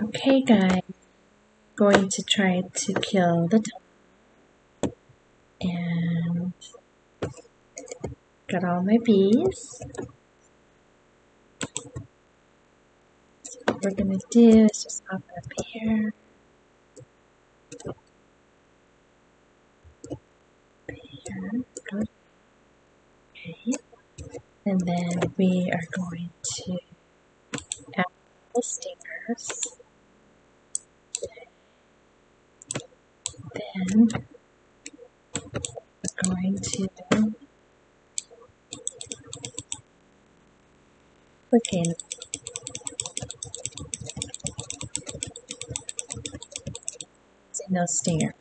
Okay, guys, going to try to kill the top and got all my bees. So what we're gonna do is just hop up here. Here, okay, and then we are going to add the stingers. Then we're going to click in no stinger.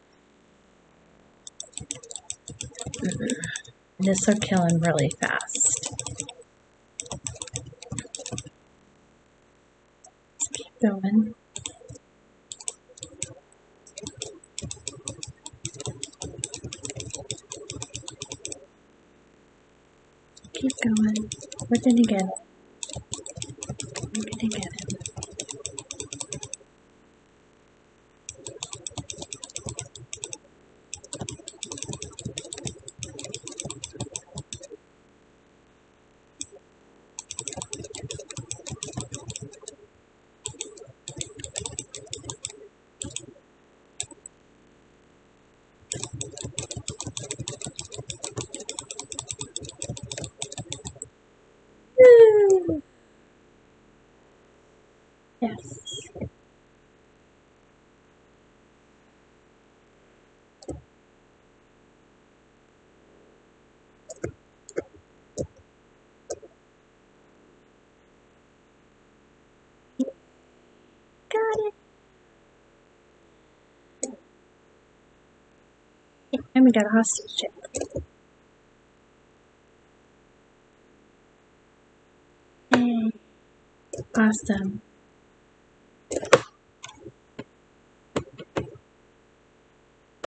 And this will kill him really fast. Let's keep going. Keep going. We're gonna get it. Get Yes. Got it. And we got a hostage ship. Yay. Hmm. Awesome.